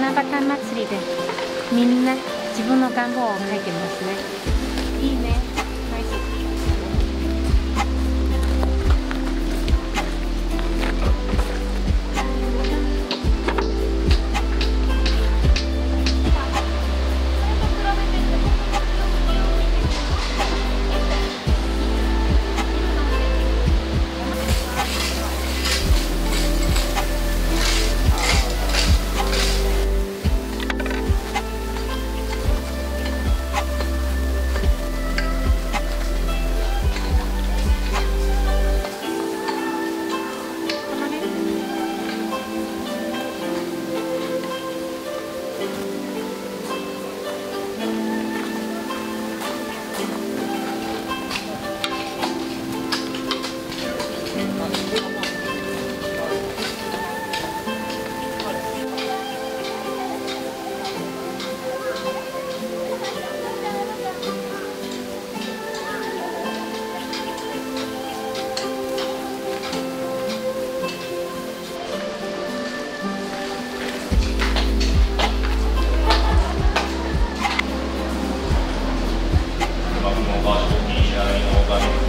七夕祭りでみんな自分の願望を書いてますね。いいね。Bye.